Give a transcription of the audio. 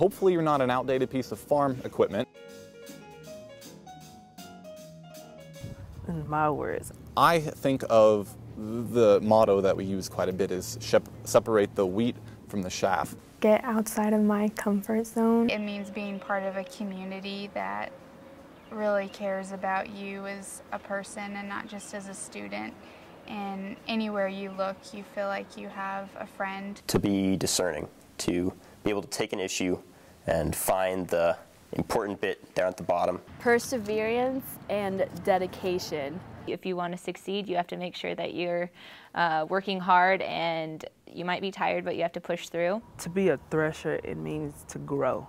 Hopefully you're not an outdated piece of farm equipment. In my words, I think of the motto that we use quite a bit is separate the wheat from the chaff. Get outside of my comfort zone. It means being part of a community that really cares about you as a person and not just as a student. And anywhere you look, you feel like you have a friend. To be discerning, to be able to take an issue and find the important bit down at the bottom. Perseverance and dedication. If you want to succeed, you have to make sure that you're uh, working hard and you might be tired, but you have to push through. To be a thresher, it means to grow.